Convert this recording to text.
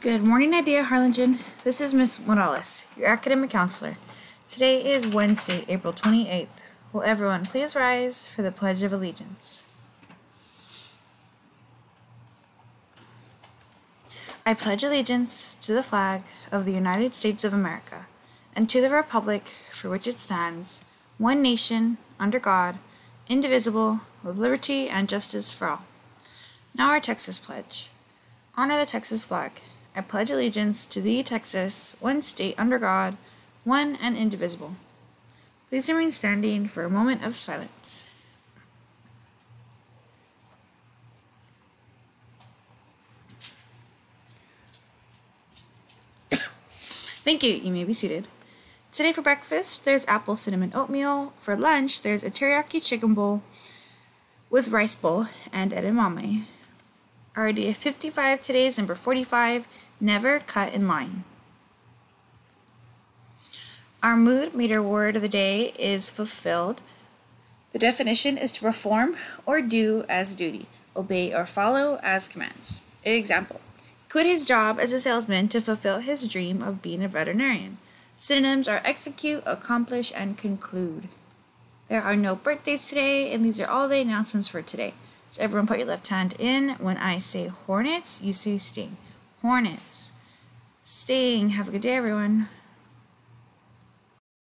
Good morning, Idea Harlingen. This is Miss Morales, your academic counselor. Today is Wednesday, April 28th. Will everyone please rise for the Pledge of Allegiance? I pledge allegiance to the flag of the United States of America and to the republic for which it stands, one nation, under God, indivisible, with liberty and justice for all. Now our Texas Pledge. Honor the Texas flag. I pledge allegiance to thee, Texas, one state under God, one and indivisible. Please remain standing for a moment of silence. Thank you. You may be seated. Today for breakfast, there's apple cinnamon oatmeal. For lunch, there's a teriyaki chicken bowl with rice bowl and edamame. Our idea 55 today is number 45, never cut in line. Our mood meter word of the day is fulfilled. The definition is to perform or do as duty, obey or follow as commands. Example quit his job as a salesman to fulfill his dream of being a veterinarian. Synonyms are execute, accomplish, and conclude. There are no birthdays today, and these are all the announcements for today. So everyone put your left hand in. When I say hornets, you say sting. Hornets. Sting. Have a good day, everyone.